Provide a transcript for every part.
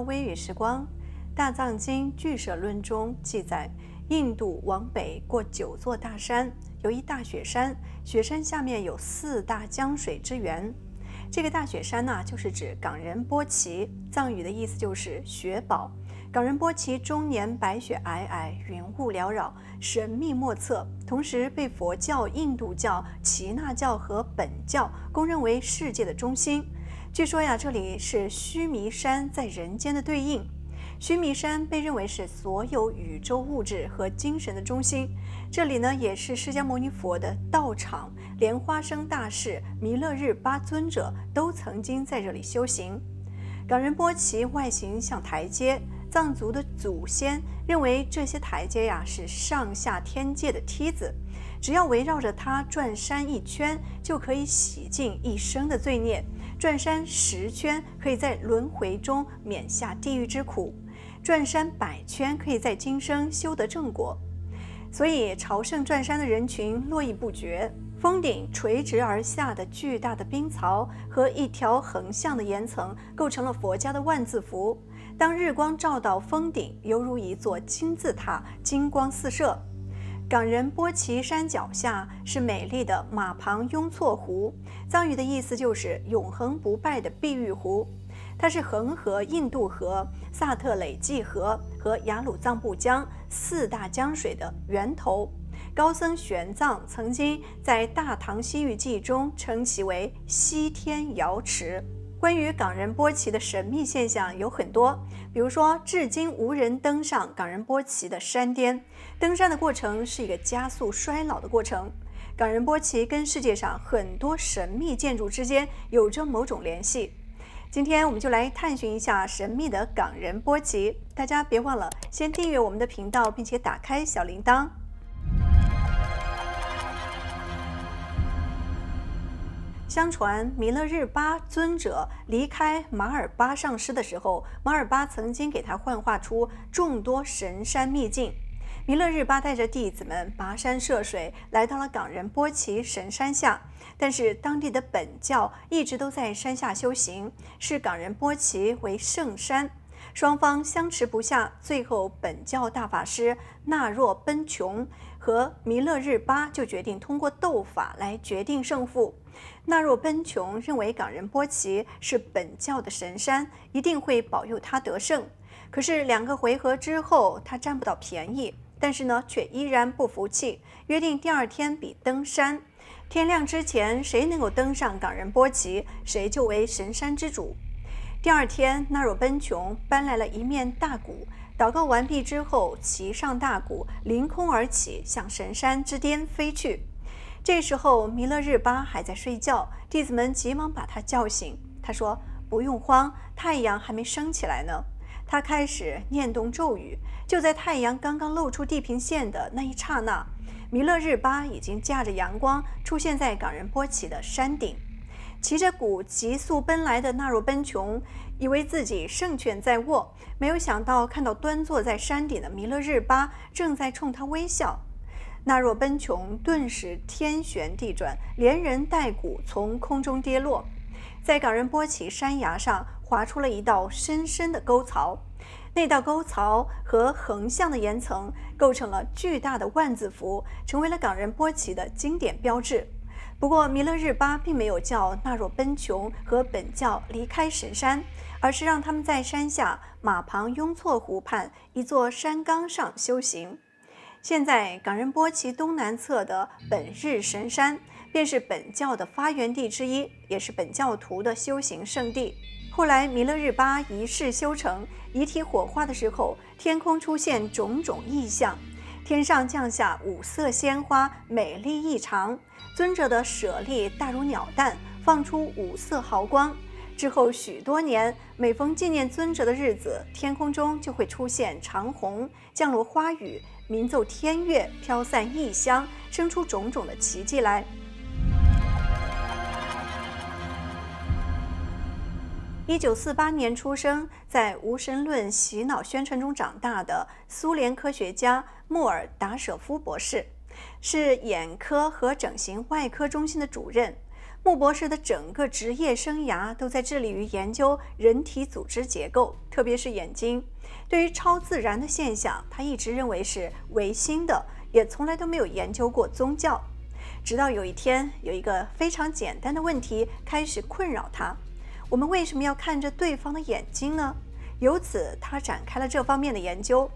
微雨时光。《大藏经俱舍论》中记载，印度往北过九座大山，有一大雪山，雪山下面有四大江水之源。这个大雪山呢，就是指冈仁波齐，藏语的意思就是雪宝。冈仁波齐终年白雪皑皑，云雾缭绕，神秘莫测，同时被佛教、印度教、耆那教和本教公认为世界的中心。据说呀，这里是须弥山在人间的对应。须弥山被认为是所有宇宙物质和精神的中心，这里呢也是释迦牟尼佛的道场，莲花生大士、弥勒日巴尊者都曾经在这里修行。冈仁波齐外形像台阶，藏族的祖先认为这些台阶呀是上下天界的梯子，只要围绕着它转山一圈，就可以洗净一生的罪孽；转山十圈，可以在轮回中免下地狱之苦。转山百圈，可以在今生修得正果，所以朝圣转山的人群络绎不绝。峰顶垂直而下的巨大的冰槽和一条横向的岩层，构成了佛家的万字符。当日光照到峰顶，犹如一座金字塔，金光四射。冈仁波齐山脚下是美丽的马旁雍措湖，藏语的意思就是永恒不败的碧玉湖。它是恒河、印度河、萨特累济河和雅鲁藏布江四大江水的源头。高僧玄奘曾经在《大唐西域记》中称其为西天瑶池。关于冈仁波齐的神秘现象有很多，比如说，至今无人登上冈仁波齐的山巅。登山的过程是一个加速衰老的过程。冈仁波齐跟世界上很多神秘建筑之间有着某种联系。今天我们就来探寻一下神秘的冈仁波齐。大家别忘了先订阅我们的频道，并且打开小铃铛。相传弥勒日巴尊者离开马尔巴上师的时候，马尔巴曾经给他幻化出众多神山秘境。弥勒日巴带着弟子们跋山涉水，来到了冈仁波齐神山下。但是当地的本教一直都在山下修行，视冈仁波齐为圣山。双方相持不下，最后本教大法师纳若奔琼和弥勒日巴就决定通过斗法来决定胜负。纳若奔琼认为冈仁波齐是本教的神山，一定会保佑他得胜。可是两个回合之后，他占不到便宜。但是呢，却依然不服气，约定第二天比登山。天亮之前，谁能够登上冈仁波齐，谁就为神山之主。第二天，纳若奔琼搬来了一面大鼓，祷告完毕之后，骑上大鼓，凌空而起，向神山之巅飞去。这时候，弥勒日巴还在睡觉，弟子们急忙把他叫醒。他说：“不用慌，太阳还没升起来呢。”他开始念动咒语，就在太阳刚刚露出地平线的那一刹那，弥勒日巴已经驾着阳光出现在冈仁波齐的山顶。骑着鼓急速奔来的纳若奔琼，以为自己胜券在握，没有想到看到端坐在山顶的弥勒日巴正在冲他微笑。纳若奔琼顿时天旋地转，连人带鼓从空中跌落，在冈仁波齐山崖上。划出了一道深深的沟槽，那道沟槽和横向的岩层构成了巨大的万字符，成为了冈仁波齐的经典标志。不过，弥勒日巴并没有叫纳若奔琼和本教离开神山，而是让他们在山下马旁雍措湖畔一座山岗上修行。现在，冈仁波齐东南侧的本日神山便是本教的发源地之一，也是本教徒的修行圣地。后来，弥勒日巴仪式修成，遗体火化的时候，天空出现种种异象，天上降下五色鲜花，美丽异常。尊者的舍利大如鸟蛋，放出五色毫光。之后许多年，每逢纪念尊者的日子，天空中就会出现长虹，降落花雨，鸣奏天乐，飘散异香，生出种种的奇迹来。一九四八年出生在无神论洗脑宣传中长大的苏联科学家穆尔达舍夫博士，是眼科和整形外科中心的主任。穆博士的整个职业生涯都在致力于研究人体组织结构，特别是眼睛。对于超自然的现象，他一直认为是唯心的，也从来都没有研究过宗教。直到有一天，有一个非常简单的问题开始困扰他：我们为什么要看着对方的眼睛呢？由此，他展开了这方面的研究。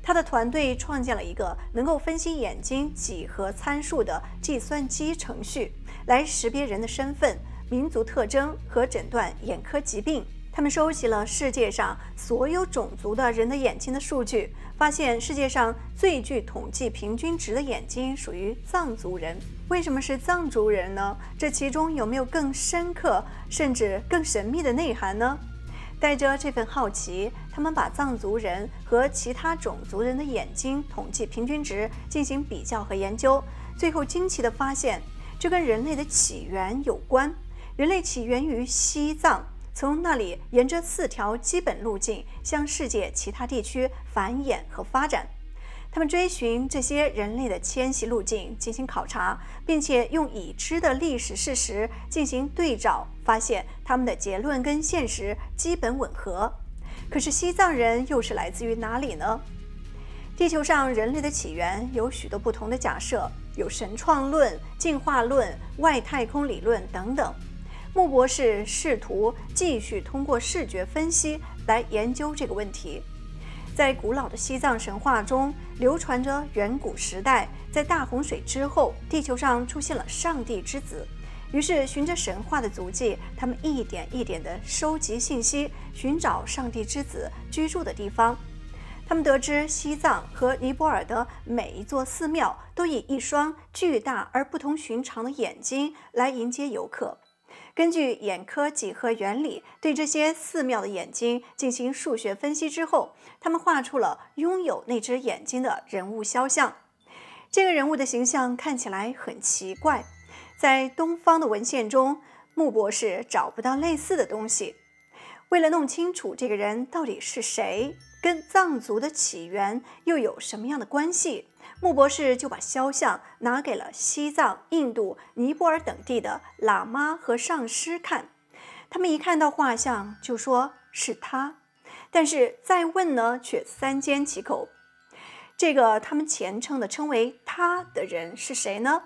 他的团队创建了一个能够分析眼睛几何参数的计算机程序，来识别人的身份、民族特征和诊断眼科疾病。他们收集了世界上所有种族的人的眼睛的数据，发现世界上最具统计平均值的眼睛属于藏族人。为什么是藏族人呢？这其中有没有更深刻甚至更神秘的内涵呢？带着这份好奇，他们把藏族人和其他种族人的眼睛统计平均值进行比较和研究，最后惊奇地发现，这跟人类的起源有关。人类起源于西藏。从那里沿着四条基本路径向世界其他地区繁衍和发展。他们追寻这些人类的迁徙路径进行考察，并且用已知的历史事实进行对照，发现他们的结论跟现实基本吻合。可是西藏人又是来自于哪里呢？地球上人类的起源有许多不同的假设，有神创论、进化论、外太空理论等等。穆博士试图继续通过视觉分析来研究这个问题。在古老的西藏神话中，流传着远古时代，在大洪水之后，地球上出现了上帝之子。于是，循着神话的足迹，他们一点一点地收集信息，寻找上帝之子居住的地方。他们得知，西藏和尼泊尔的每一座寺庙都以一双巨大而不同寻常的眼睛来迎接游客。根据眼科几何原理，对这些寺庙的眼睛进行数学分析之后，他们画出了拥有那只眼睛的人物肖像。这个人物的形象看起来很奇怪，在东方的文献中，穆博士找不到类似的东西。为了弄清楚这个人到底是谁，跟藏族的起源又有什么样的关系？穆博士就把肖像拿给了西藏、印度、尼泊尔等地的喇嘛和上师看，他们一看到画像就说是他，但是再问呢却三缄其口。这个他们虔诚的称为他的人是谁呢？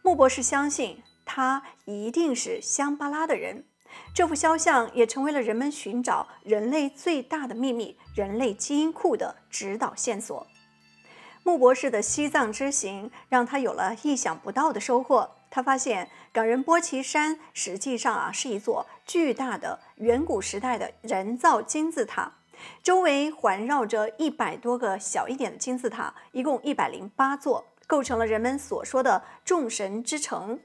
穆博士相信他一定是香巴拉的人。这幅肖像也成为了人们寻找人类最大的秘密——人类基因库的指导线索。穆博士的西藏之行让他有了意想不到的收获。他发现冈仁波齐山实际上啊是一座巨大的远古时代的人造金字塔，周围环绕着一百多个小一点的金字塔，一共一百零八座，构成了人们所说的众神之城。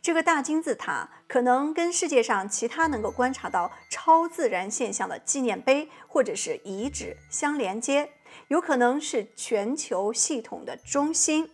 这个大金字塔可能跟世界上其他能够观察到超自然现象的纪念碑或者是遗址相连接。有可能是全球系统的中心。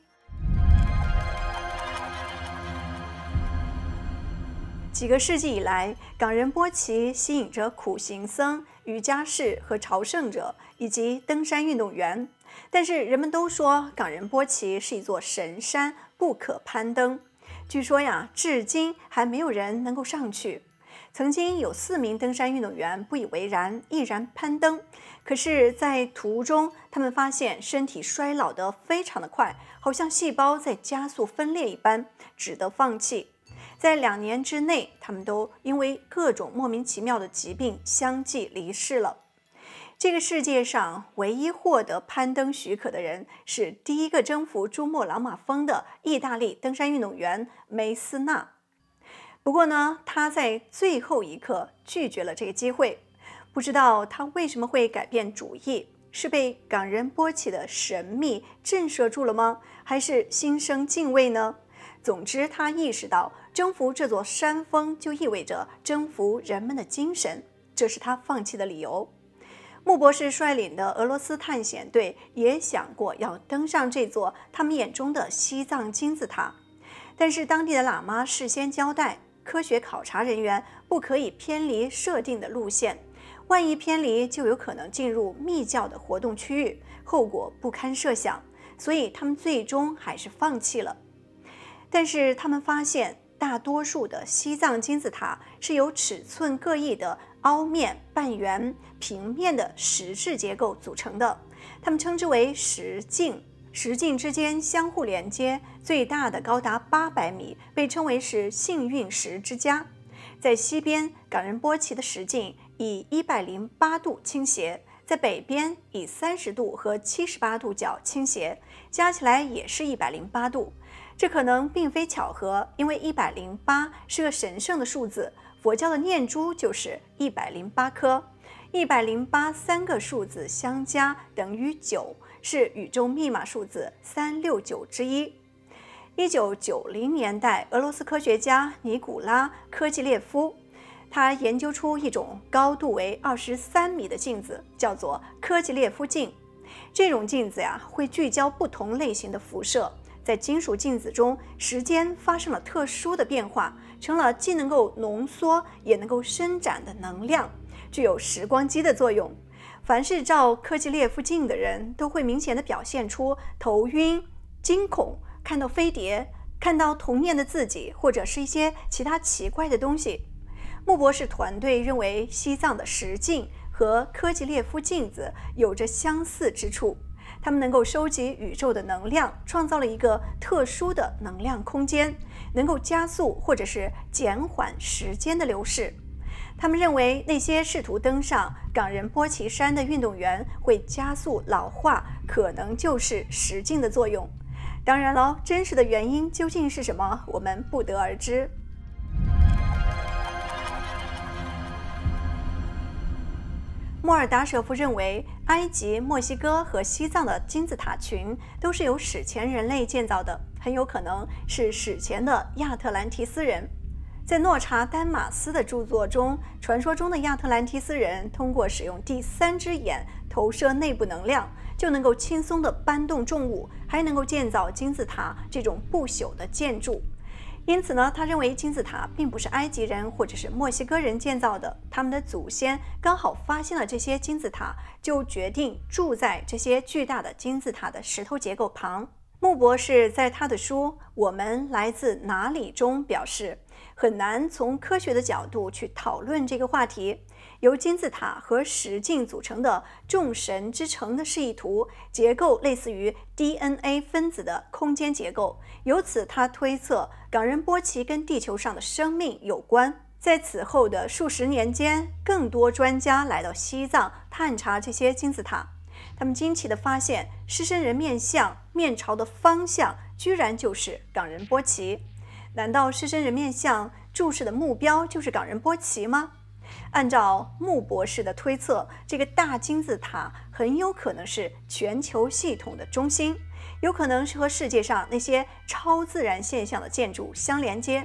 几个世纪以来，冈仁波齐吸引着苦行僧、瑜伽士和朝圣者，以及登山运动员。但是，人们都说冈仁波齐是一座神山，不可攀登。据说呀，至今还没有人能够上去。曾经有四名登山运动员不以为然，毅然攀登。可是，在途中，他们发现身体衰老得非常的快，好像细胞在加速分裂一般，只得放弃。在两年之内，他们都因为各种莫名其妙的疾病相继离世了。这个世界上唯一获得攀登许可的人，是第一个征服珠穆朗玛峰的意大利登山运动员梅斯纳。不过呢，他在最后一刻拒绝了这个机会。不知道他为什么会改变主意，是被冈仁波齐的神秘震慑住了吗？还是心生敬畏呢？总之，他意识到征服这座山峰就意味着征服人们的精神，这是他放弃的理由。穆博士率领的俄罗斯探险队也想过要登上这座他们眼中的西藏金字塔，但是当地的喇嘛事先交代。科学考察人员不可以偏离设定的路线，万一偏离，就有可能进入密教的活动区域，后果不堪设想。所以他们最终还是放弃了。但是他们发现，大多数的西藏金字塔是由尺寸各异的凹面、半圆、平面的石质结构组成的，他们称之为石镜。石镜之间相互连接，最大的高达八百米，被称为是幸运石之家。在西边，冈仁波齐的石镜以一百零八度倾斜；在北边，以三十度和七十八度角倾斜，加起来也是一百零八度。这可能并非巧合，因为一百零八是个神圣的数字，佛教的念珠就是一百零八颗，一百零八三个数字相加等于九。是宇宙密码数字三六九之一。一九九零年代，俄罗斯科学家尼古拉·科技列夫，他研究出一种高度为二十三米的镜子，叫做科技列夫镜。这种镜子呀，会聚焦不同类型的辐射。在金属镜子中，时间发生了特殊的变化，成了既能够浓缩也能够伸展的能量，具有时光机的作用。凡是照科技列夫镜的人，都会明显的表现出头晕、惊恐、看到飞碟、看到童年的自己，或者是一些其他奇怪的东西。穆博士团队认为，西藏的石镜和科技列夫镜子有着相似之处，它们能够收集宇宙的能量，创造了一个特殊的能量空间，能够加速或者是减缓时间的流逝。他们认为，那些试图登上冈仁波齐山的运动员会加速老化，可能就是石镜的作用。当然了，真实的原因究竟是什么，我们不得而知。莫尔达舍夫认为，埃及、墨西哥和西藏的金字塔群都是由史前人类建造的，很有可能是史前的亚特兰提斯人。在诺查丹马斯的著作中，传说中的亚特兰提斯人通过使用第三只眼投射内部能量，就能够轻松地搬动重物，还能够建造金字塔这种不朽的建筑。因此呢，他认为金字塔并不是埃及人或者是墨西哥人建造的，他们的祖先刚好发现了这些金字塔，就决定住在这些巨大的金字塔的石头结构旁。穆博士在他的书《我们来自哪里》中表示。很难从科学的角度去讨论这个话题。由金字塔和石镜组成的众神之城的示意图结构类似于 DNA 分子的空间结构，由此他推测冈仁波齐跟地球上的生命有关。在此后的数十年间，更多专家来到西藏探查这些金字塔，他们惊奇地发现狮身人面像面朝的方向居然就是冈仁波齐。难道狮身人面像注视的目标就是冈仁波齐吗？按照穆博士的推测，这个大金字塔很有可能是全球系统的中心，有可能是和世界上那些超自然现象的建筑相连接。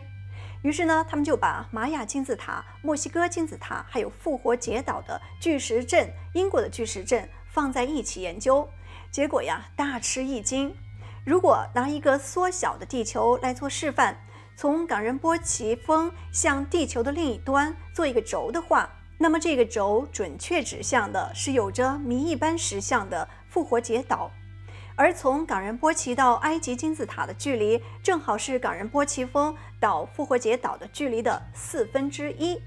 于是呢，他们就把玛雅金字塔、墨西哥金字塔，还有复活节岛的巨石阵、英国的巨石阵放在一起研究，结果呀，大吃一惊。如果拿一个缩小的地球来做示范。从冈仁波齐峰向地球的另一端做一个轴的话，那么这个轴准确指向的是有着谜一般石像的复活节岛，而从冈仁波齐到埃及金字塔的距离正好是冈仁波齐峰到复活节岛的距离的四分之一。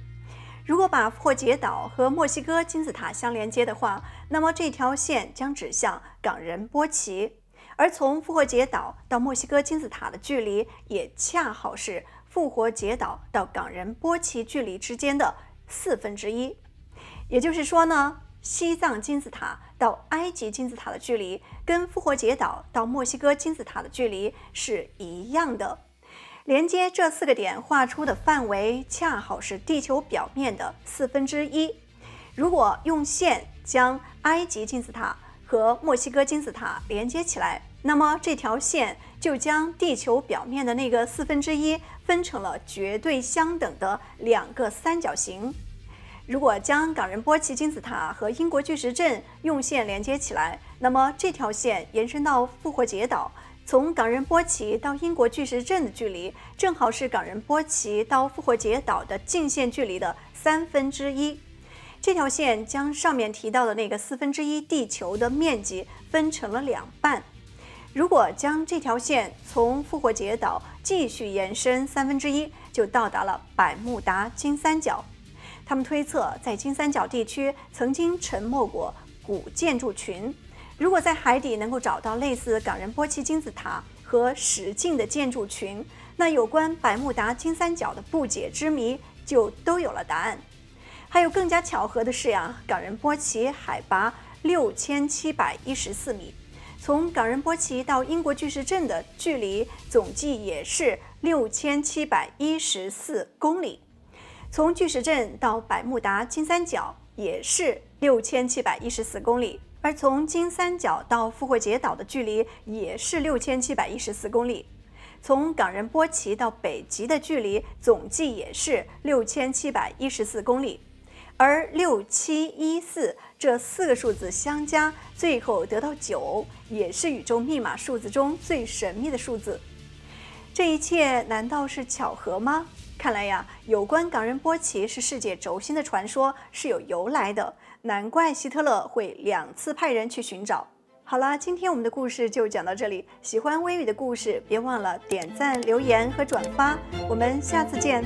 如果把复活节岛和墨西哥金字塔相连接的话，那么这条线将指向冈仁波齐。而从复活节岛到墨西哥金字塔的距离，也恰好是复活节岛到冈仁波齐距离之间的四分之一。也就是说呢，西藏金字塔到埃及金字塔的距离，跟复活节岛到墨西哥金字塔的距离是一样的。连接这四个点画出的范围，恰好是地球表面的四分之一。如果用线将埃及金字塔和墨西哥金字塔连接起来，那么这条线就将地球表面的那个四分之一分成了绝对相等的两个三角形。如果将冈仁波齐金字塔和英国巨石阵用线连接起来，那么这条线延伸到复活节岛，从冈仁波齐到英国巨石阵的距离，正好是冈仁波齐到复活节岛的近线距离的三分之一。这条线将上面提到的那个四分之一地球的面积分成了两半。如果将这条线从复活节岛继续延伸三分之一，就到达了百慕达金三角。他们推测，在金三角地区曾经沉没过古建筑群。如果在海底能够找到类似冈仁波齐金字塔和史进的建筑群，那有关百慕达金三角的不解之谜就都有了答案。还有更加巧合的是呀，冈仁波齐海拔六千七百一十四米。从冈仁波齐到英国巨石阵的距离总计也是六千七百一十四公里，从巨石阵到百慕达金三角也是六千七百一十四公里，而从金三角到复活节岛的距离也是六千七百一十四公里，从冈仁波齐到北极的距离总计也是六千七百一十四公里。而六七一四这四个数字相加，最后得到九，也是宇宙密码数字中最神秘的数字。这一切难道是巧合吗？看来呀，有关冈仁波齐是世界轴心的传说是有由来的，难怪希特勒会两次派人去寻找。好了，今天我们的故事就讲到这里。喜欢微雨的故事，别忘了点赞、留言和转发。我们下次见。